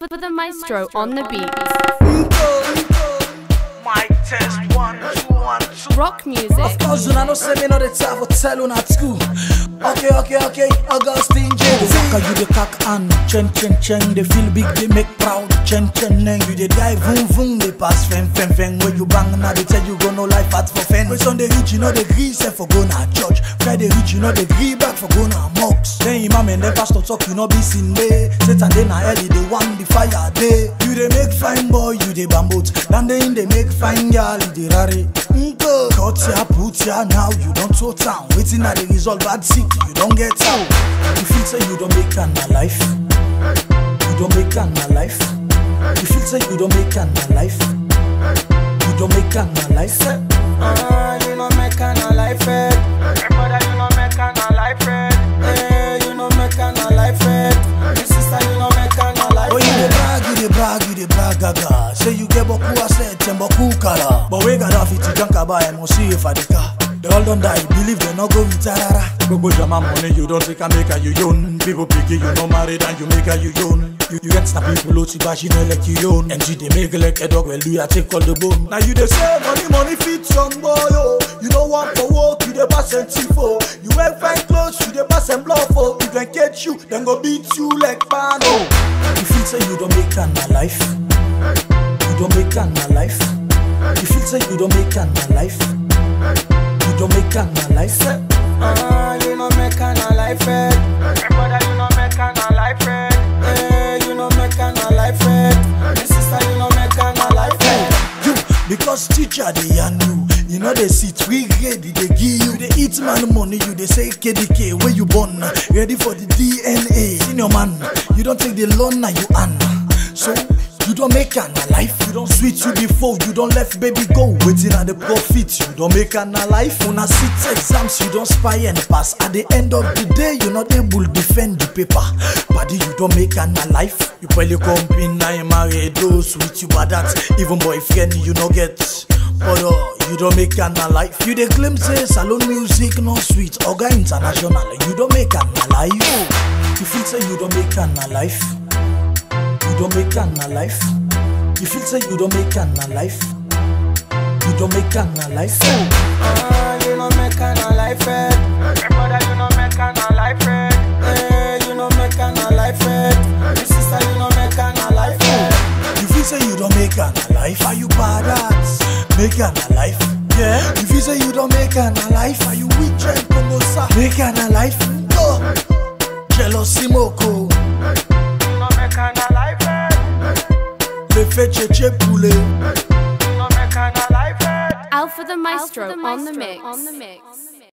Put the maestro on the beat. Mic test one, two, one, two. Rock music. Cause una no say me no the time for tell una at school. Okay, okay, okay, Augustine J. Waka you the cock and chen chen chen. They feel big, they make proud. Chen chen neng. You the die vroom vroom. They pass feng feng feng. When you bang now they tell you go no life at for fen. When Sunday reach you know they gree say for go na church. Friday reach you know they gree back for go na mocks. Then imam and then pastor talk you know be sin day. Satan day na early they want the fire day. You they make fine boy you they bambot. Then they in they make fine girl you they rare. Nko. Cut ya put ya now you don't tow town. Waiting at the result bad sick you don't get out. You feel say you don't make an a life. You don't make an a life. You feel say you don't make an a life. You don't make an a life. Ah, you know make an a life eh. Gaga. Say you get boku asset and boku kala. But we got off it, you can't buy and see if I the. They all don't die, believe they no go with tarara. Gbogbo jama money, you don't take a make a you young. People picky, you, you no married and you make a you young. You, you get snap people out, but you know like you young. MG they make like a dog, well do ya take all the bone. Now you dey say money, money fit some boy, oh. You don't want for work, you dey pass and tifo. You wear fine clothes, you dey pass and bluff, oh. If they catch you, then go beat you like pan, oh. You feel say you don't make an my life. You don't make an a life. You feel say you don't make an a life. You don't make an a life. Ah, you know make an a life eh. Hey, brother, you know make an a life eh. Hey, you know make an a life eh. My sister, you know make an a life eh. You because teacher they yarn you. You know they sit we ready they give you. They eat man money. You they say KDK where you born ready for the DNA. Senior man, you don't take the loan now you earn. So. You don't make an life, you don't sweet you before, you don't left baby go waiting at the profit, you don't make an life. Una sit exams, you don't spy and pass. At the end of the day, you're not able to defend the paper. Buddy, you don't make an life. You probably come in you marry those with you, but that even boyfriend you no get. But uh, you don't make an life. You dey claim say salon music no sweet, Oga international. You don't make an life. You feel say you don't make an life. You don't make an a life. You feel say you don't make an a life. You don't make an a life. Ah, you know make an a life eh. Hey, brother, you know make an a life eh. Hey, you know make an a life eh. My sister, you know make an a life eh. You feel say you don't make an a life. Are you bad at make an a life? Yeah. If You feel say you don't make an a life. Are you weak and Congo sa make an a life? No. Jealousy moko. Fait cheche poulet. You know make an a life eh. Alpha the maestro, on the mix. On the mix.